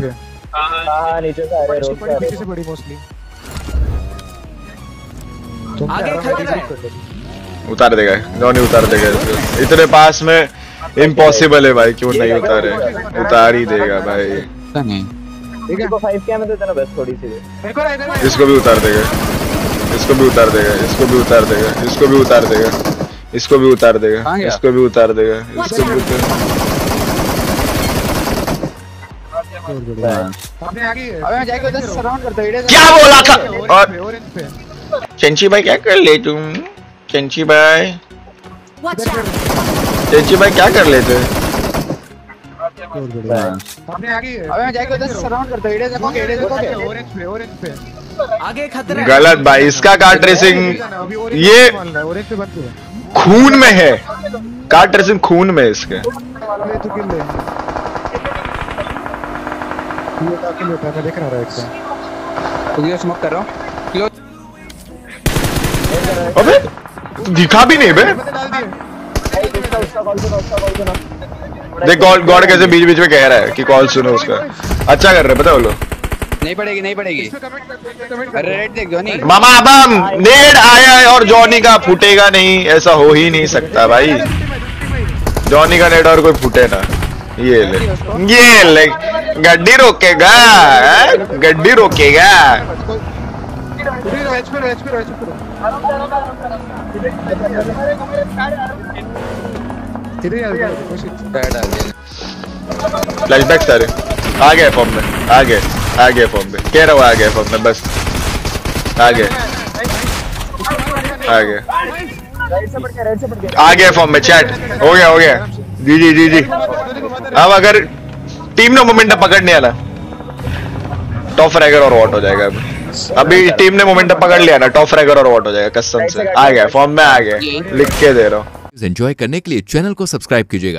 पे। हाँ नीचे से आ रहे रोड पे पीछे से बड़ी मोस्टली आगे खतरा है। उतार देगा जॉनी उतार देगा इतने पास में इम्पॉसिबल है भाई क्यों नहीं उतारे? उतार ही देगा भाई। तो इसको भी उतार देगा। इसको भी उतार देगा इसको भी उतार देगा इसको भी उतार देगा इसको भी उतार देगा इसको भी उतार देगा इसको भी उतार क्या बोला था? और चंची भाई क्या कर ले तुम? चंची भाई चंची भाई क्या कर लेते गलत भाई, इसका कार्ड रेसिंग ये खून में है। कार्ड रेसिंग खून में इसके। ये का किल है मैं देख रहा था एक से तो ये स्मोक कर रहा हूँ। क्लोज अबे दिखा भी नहीं बे। देख गॉड गॉड कैसे बीच बीच में कह रहा है कि कॉल सुनो उसका। अच्छा कर रहे पता है वो नहीं पड़ेगी नहीं पड़ेगी। अरे रेड देख जोनी मामा अबम नेड आया है और जॉनी का फूटेगा नहीं ऐसा हो ही नहीं सकता भाई। जॉनी का नेट और कोई फूटे ना। ये ले ये ले गड्डी रोकेगा गड्डी रोकेगा फ्लैशबैक सारे आ गए फॉर्म में आ गए आ गए फॉर्म में कह रहा हूँ आ गए फॉर्म में बस आ गए आ गए आ गए फॉर्म में चैट हो गया हो गया जी जी जी जी। अब अगर टीम ने मोमेंटम पकड़ने वाला टॉप फ्रैगर और वॉट हो जाएगा अभी अभी टीम ने मोमेंटम पकड़ लिया ना टॉप फ्रैगर और वॉट हो जाएगा कस्टम से। आ गया फॉर्म में आ गया, लिख के दे रहा हूँ। एंजॉय करने के लिए चैनल को सब्सक्राइब कीजिएगा।